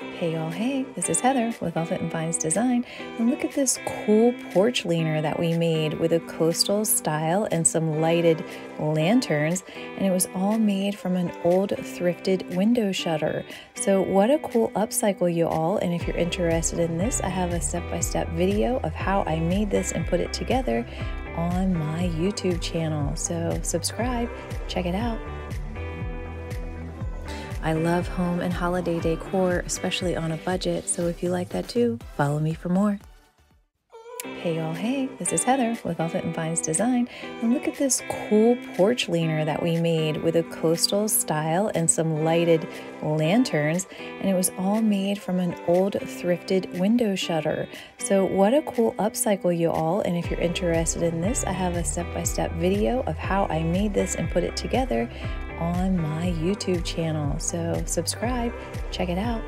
Hey y'all, hey, this is Heather with Velvet and Vines Design, and look at this cool porch leaner that we made with a coastal style and some lighted lanterns, and it was all made from an old thrifted window shutter. So what a cool upcycle you all, and if you're interested in this, I have a step-by-step -step video of how I made this and put it together on my YouTube channel. So subscribe, check it out. I love home and holiday decor, especially on a budget, so if you like that too, follow me for more. Hey y'all, hey, this is Heather with Velvet and Vines Design, and look at this cool porch leaner that we made with a coastal style and some lighted lanterns, and it was all made from an old thrifted window shutter. So what a cool upcycle you all, and if you're interested in this, I have a step-by-step -step video of how I made this and put it together on my YouTube channel. So subscribe, check it out.